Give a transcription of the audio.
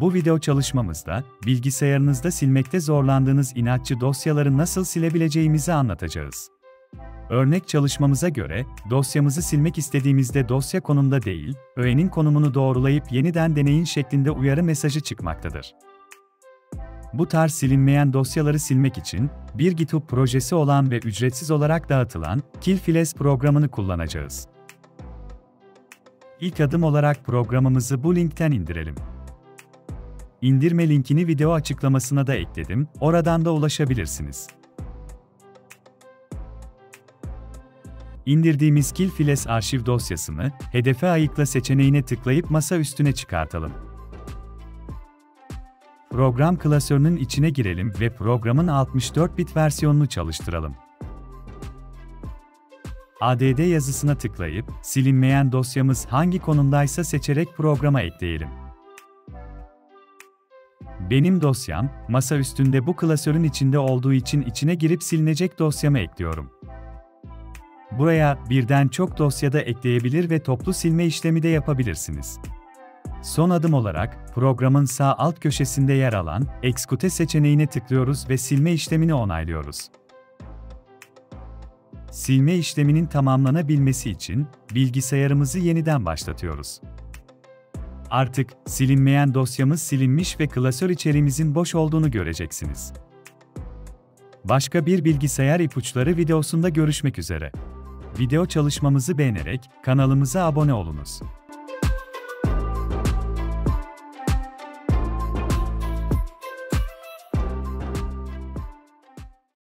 Bu video çalışmamızda, bilgisayarınızda silmekte zorlandığınız inatçı dosyaları nasıl silebileceğimizi anlatacağız. Örnek çalışmamıza göre, dosyamızı silmek istediğimizde dosya konumda değil, öğenin konumunu doğrulayıp yeniden deneyin şeklinde uyarı mesajı çıkmaktadır. Bu tarz silinmeyen dosyaları silmek için, bir GitHub projesi olan ve ücretsiz olarak dağıtılan Killfiles programını kullanacağız. İlk adım olarak programımızı bu linkten indirelim. İndirme linkini video açıklamasına da ekledim, oradan da ulaşabilirsiniz. İndirdiğimiz Killfiles arşiv dosyasını, hedefe ayıkla seçeneğine tıklayıp masa üstüne çıkartalım. Program klasörünün içine girelim ve programın 64 bit versiyonunu çalıştıralım. ADD yazısına tıklayıp, silinmeyen dosyamız hangi konumdaysa seçerek programa ekleyelim. Benim dosyam, masa üstünde bu klasörün içinde olduğu için içine girip silinecek dosyamı ekliyorum. Buraya birden çok dosyada ekleyebilir ve toplu silme işlemi de yapabilirsiniz. Son adım olarak, programın sağ alt köşesinde yer alan Execute seçeneğine tıklıyoruz ve silme işlemini onaylıyoruz. Silme işleminin tamamlanabilmesi için bilgisayarımızı yeniden başlatıyoruz. Artık silinmeyen dosyamız silinmiş ve klasör içeriğimizin boş olduğunu göreceksiniz. Başka bir bilgisayar ipuçları videosunda görüşmek üzere. Video çalışmamızı beğenerek kanalımıza abone olunuz.